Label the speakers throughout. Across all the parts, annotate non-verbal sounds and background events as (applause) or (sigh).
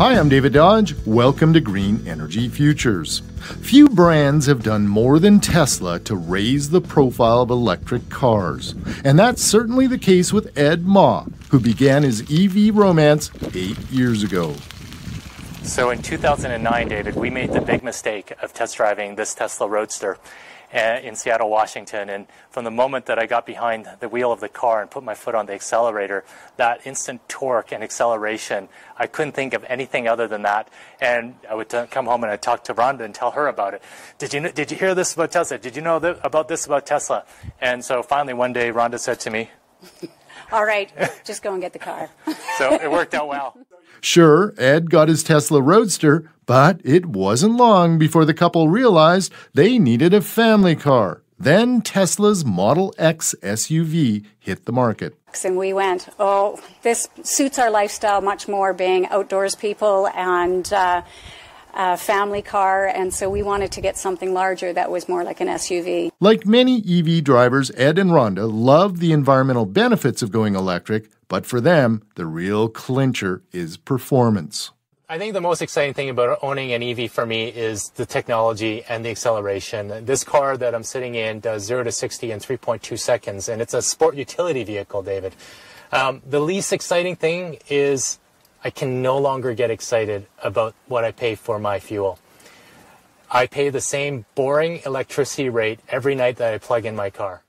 Speaker 1: Hi, I'm David Dodge. Welcome to Green Energy Futures. Few brands have done more than Tesla to raise the profile of electric cars. And that's certainly the case with Ed Ma, who began his EV romance eight years ago.
Speaker 2: So in 2009, David, we made the big mistake of test driving this Tesla Roadster. Uh, in Seattle, Washington. And from the moment that I got behind the wheel of the car and put my foot on the accelerator, that instant torque and acceleration, I couldn't think of anything other than that. And I would t- come home and I'd talk to Rhonda and tell her about it. Did you, did you hear this about Tesla? Did you know th- about this about Tesla? And so finally one day Rhonda said to me,
Speaker 3: All right, just go and get the car. (laughs)
Speaker 2: so it worked out well.
Speaker 1: Sure, Ed got his Tesla Roadster, but it wasn't long before the couple realized they needed a family car. Then Tesla's Model X SUV hit the market.
Speaker 3: And we went, oh, this suits our lifestyle much more, being outdoors people and uh, a family car. And so we wanted to get something larger that was more like an SUV.
Speaker 1: Like many EV drivers, Ed and Rhonda love the environmental benefits of going electric, but for them, the real clincher is performance.
Speaker 2: I think the most exciting thing about owning an EV for me is the technology and the acceleration. This car that I'm sitting in does 0 to 60 in 3.2 seconds, and it's a sport utility vehicle, David. Um, the least exciting thing is I can no longer get excited about what I pay for my fuel. I pay the same boring electricity rate every night that I plug in my car.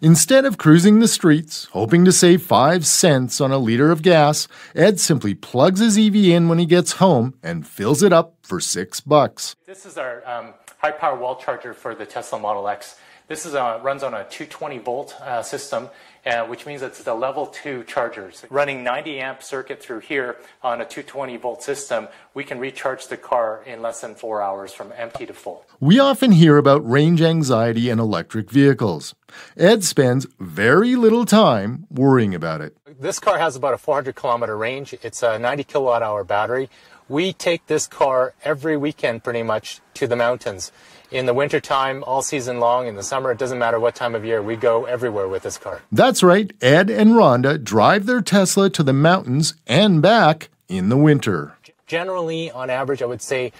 Speaker 1: Instead of cruising the streets, hoping to save five cents on a liter of gas, Ed simply plugs his EV in when he gets home and fills it up for six bucks.
Speaker 2: This is our um, high power wall charger for the Tesla Model X. This is a, runs on a 220 volt uh, system, uh, which means it's the level 2 chargers. Running 90 amp circuit through here on a 220 volt system, we can recharge the car in less than four hours from empty to full.
Speaker 1: We often hear about range anxiety in electric vehicles. Ed spends very little time worrying about it.
Speaker 2: This car has about a 400 kilometer range. It's a 90 kilowatt hour battery. We take this car every weekend pretty much to the mountains in the wintertime, all season long. In the summer, it doesn't matter what time of year. We go everywhere with this car.
Speaker 1: That's right. Ed and Rhonda drive their Tesla to the mountains and back in the winter.
Speaker 2: Generally, on average, I would say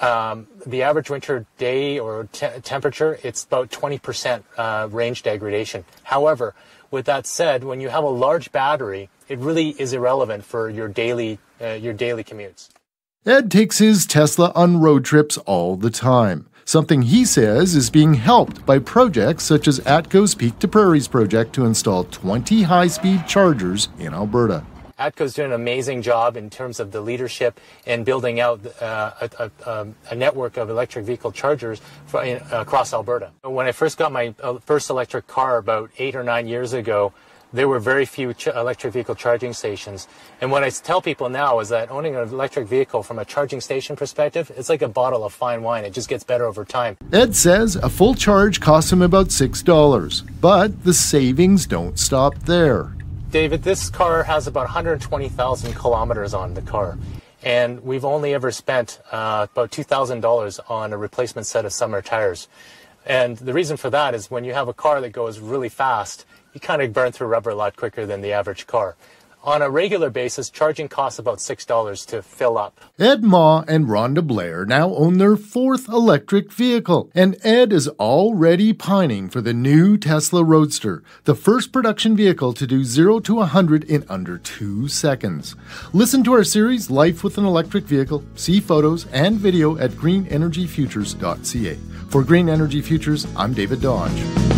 Speaker 2: um, the average winter day or te- temperature, it's about 20% uh, range degradation. However, with that said, when you have a large battery, it really is irrelevant for your daily uh, your daily commutes.
Speaker 1: Ed takes his Tesla on road trips all the time something he says is being helped by projects such as ATCO's Peak to Prairies project to install 20 high speed chargers in Alberta.
Speaker 2: ATCO's doing an amazing job in terms of the leadership and building out uh, a, a, a, network of electric vehicle chargers for, across Alberta. When I first got my uh, first electric car about eight or nine years ago, there were very few ch- electric vehicle charging stations. And what I tell people now is that owning an electric vehicle from a charging station perspective, it's like a bottle of fine wine. It just gets better over time.
Speaker 1: Ed says a full charge costs him about $6, but the savings don't stop there.
Speaker 2: David, this car has about 120,000 kilometers on the car. And we've only ever spent uh, about $2,000 on a replacement set of summer tires. And the reason for that is when you have a car that goes really fast, you kind of burn through rubber a lot quicker than the average car. On a regular basis, charging costs about $6 to fill up.
Speaker 1: Ed Ma and Rhonda Blair now own their fourth electric vehicle, and Ed is already pining for the new Tesla Roadster, the first production vehicle to do 0 to 100 in under two seconds. Listen to our series, Life with an Electric Vehicle, see photos and video at greenenergyfutures.ca. For Green Energy Futures, I'm David Dodge.